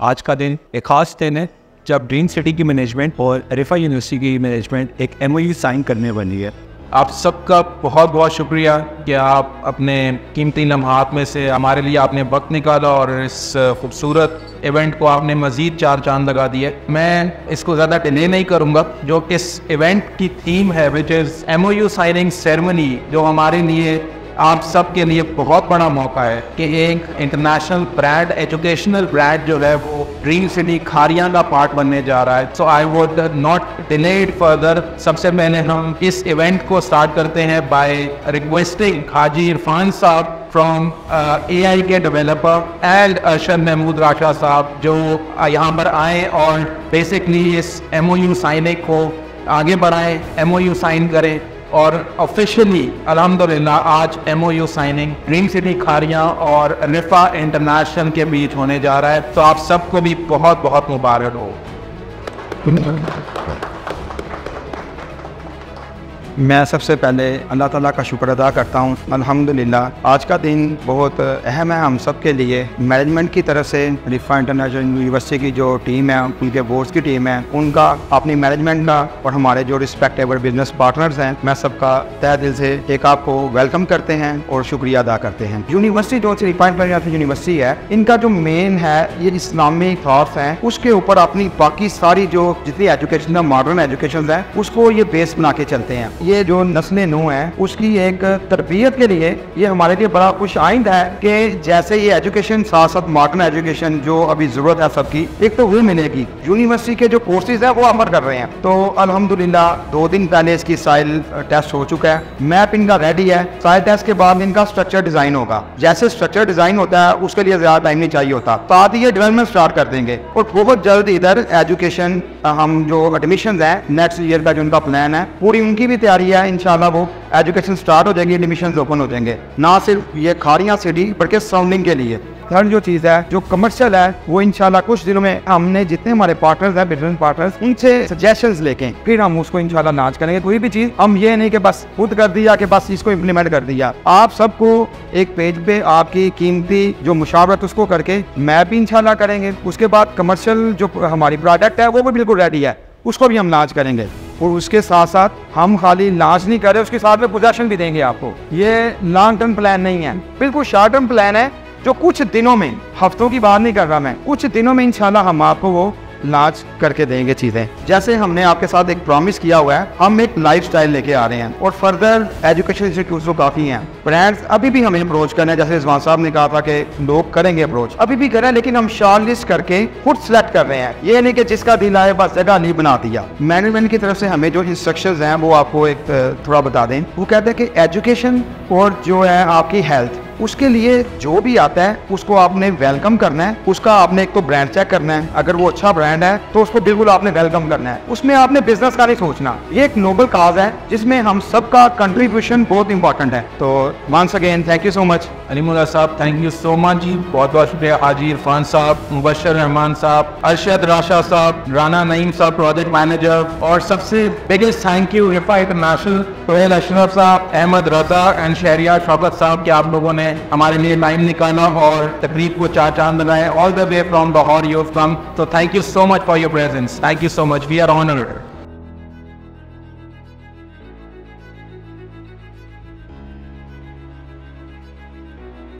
आज का दिन एक खास दिन है, जब ड्रीम सिटी की मैनेजमेंट और रिफा यूनिवर्सिटी की मैनेजमेंट एक एमओयू साइन करने वाली है। आप सबका बहुत बहुत शुक्रिया कि आप अपने कीमती लम्हात में से हमारे लिए आपने वक्त निकाला और इस खूबसूरत इवेंट को आपने मज़ीद चार चाँद लगा दिए। मैं इसको ज़्यादा डिले नहीं करूँगा, जो इस इवेंट की थीम है which is M O U signing ceremony जो हमारे लिए आप सब के लिए बहुत बड़ा मौका है कि एक इंटरनेशनल ब्रांड एजुकेशनल ब्रांड जो है वो ड्रीम सिटी खारिया का पार्ट बनने जा रहा है। So I would not delayed further सबसे पहले हम इस इवेंट को स्टार्ट करते हैं बाय रिक्वेस्टिंग हाजी इरफान साहब from A I K developer and Arshad Mahmood Rasha साहब जो uh, यहाँ पर आए और बेसिकली इस एम ओ यू साइनिंग को आगे बढ़ाएँ एम ओ यू साइन करें। और ऑफिशियली अलहमदिल्ला आज M O U signing dream city Kharian और रिफा इंटरनेशनल के बीच होने जा रहा है। तो आप सबको भी बहुत बहुत मुबारक हो। मैं सबसे पहले अल्लाह ताला का शुक्र अदा करता हूँ। अल्हम्दुलिल्लाह। आज का दिन बहुत अहम है हम सब के लिए। मैनेजमेंट की तरफ़ से रिफा इंटरनेशनल यूनिवर्सिटी की जो टीम है, उनके बोर्ड्स की टीम है, उनका अपनी मैनेजमेंट का और हमारे जो रिस्पेक्टेबल बिज़नेस पार्टनर्स हैं, मैं सबका तय दिल से एक आपको वेलकम करते हैं और शुक्रिया अदा करते हैं। यूनिवर्सिटी जो रिफा इंटरनेशनल यूनिवर्सिटी है, इनका जो मेन है, ये इस्लामी थाट्स हैं, उसके ऊपर अपनी बाकी सारी जो जितनी एजुकेशन मॉडर्न एजुकेशन है, उसको ये बेस बना के चलते हैं। ये जो नस्ल नू है, उसकी एक तरबियत के लिए ये हमारे लिए बड़ा खुश आइंद है कि जैसे ये एजुकेशन, साथ साथ मॉडर्न एजुकेशन जो अभी ज़रूरत है सबकी, एक तो वो मिलेगी। यूनिवर्सिटी के जो कोर्सेज है, वो अमर कर रहे हैं। तो अल्हम्दुलिल्लाह, दो दिन पहले इसकी साइल टेस्ट हो चुका है। मैप इनका रेडी है। साइल टेस्ट के बाद इनका स्ट्रक्चर डिज़ाइन होगा। जैसे स्ट्रक्चर डिज़ाइन होता है, उसके लिए ज़्यादा टाइम नहीं चाहिए होता। साथ ही ये डेवलपमेंट स्टार्ट कर देंगे। और बहुत जल्द इधर एजुकेशन हम जो एडमिशन है नेक्स्ट ईयर का जो उनका प्लान है, पूरी उनकी भी तैयारी रही है, इंशाल्लाह वो एजुकेशन स्टार्ट हो जाएँगे एडमिशन ओपन हो जाएँगे। ना सिर्फ़ ये खारियाँ सिटी बल्कि सराउंडिंग के लिए। थर्ड जो चीज़ है, जो कमर्शियल है, वो इंशाल्लाह कुछ दिनों में हमने जितने हमारे पार्टनर्स हैं बिज़नेस पार्टनर्स उनसे सजेशंस लेके, फिर हम उसको इंशाल्लाह लॉन्च करेंगे। कोई भी चीज़, हम ये नहीं कि बस खुद कर दिया कि बस इसको इम्प्लीमेंट कर दिया। आप सबको एक पेज पे आपकी कीमती जो मुशावरत उसको करके, मैं भी इंशाल्लाह करेंगे। उसके बाद कमर्शियल जो हमारी प्रोडक्ट है, वो भी बिल्कुल रेडी है। उसको भी हम लॉन्च करेंगे। और उसके साथ साथ हम खाली लॉन्च नहीं कर रहे, उसके साथ में पोजेशन भी देंगे आपको। ये लॉन्ग टर्म प्लान नहीं है। बिल्कुल शॉर्ट टर्म प्लान है, जो कुछ दिनों में, हफ्तों की बात नहीं कर रहा मैं, कुछ दिनों में इंशाल्लाह हम आपको वो लॉन्च करके देंगे चीज़ें। जैसे हमने आपके साथ एक प्रॉमिस किया हुआ है, हम एक लाइफ लेके आ रहे हैं और फर्दर एजुकेशन इंस्टीट्यूट काफ़ी हैं। ब्रांड्स अभी भी हमें अप्रोच करना है, जैसे रिजवान साहब ने कहा था कि लोग करेंगे अप्रोच अभी भी करें, लेकिन हम शॉर्ट लिस्ट करके खुद सेलेक्ट कर रहे हैं। ये नहीं कि जिसका दिल आए बस जगह नहीं बना दिया। मैनेजमेंट की तरफ़ से हमें जो इंस्ट्रक्शन हैं, वो आपको एक थोड़ा बता दें। वो कहते हैं कि एजुकेशन और जो है आपकी हेल्थ उसके लिए जो भी आता है, उसको आपने वेलकम करना है। उसका आपने एक तो ब्रांड चेक करना है। अगर वो अच्छा ब्रांड है तो उसको बिल्कुल आपने वेलकम करना है। उसमें आपने बिज़नेस का नहीं सोचना। ये एक नोबल काज है, जिसमें हम सबका कंट्रीब्यूशन बहुत इंपॉर्टेंट है। तो once again thank you so much Alimullah साहब thank you so much ji. बहुत बहुत शुक्रिया। हाजी इरफान साहब, मुबशर रहमान साहब, अरशद राशा साहब, राना नईम साहब प्रोजेक्ट मैनेजर और सबसे biggest thank you Riphah international Sohail Ashraf साहब अहमद रजा एंड शहरिया शौकत साहब के आप लोगों ने हमारे लिए टाइम निकालना और तकरीब को चार चाँद बनाए। All the way from Lahore you come तो thank you so much for your presence thank you so much we are honoured